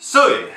是。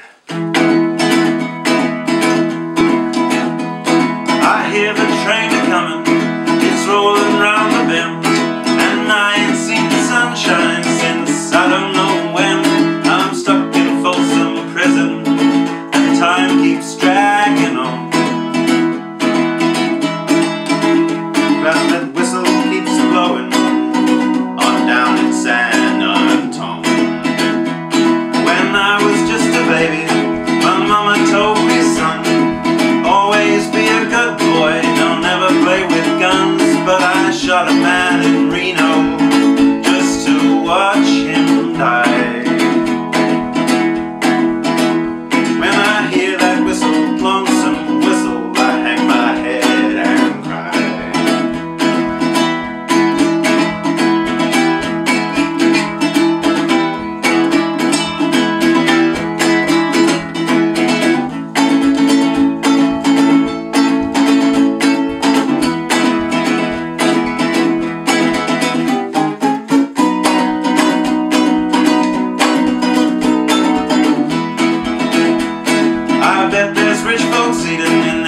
I bet there's rich folks eating in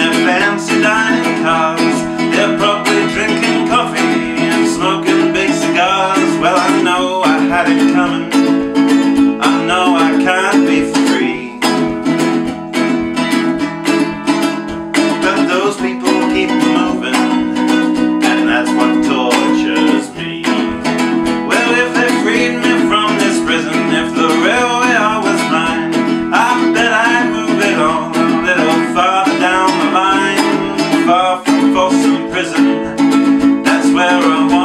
folks in prison. That's where I want.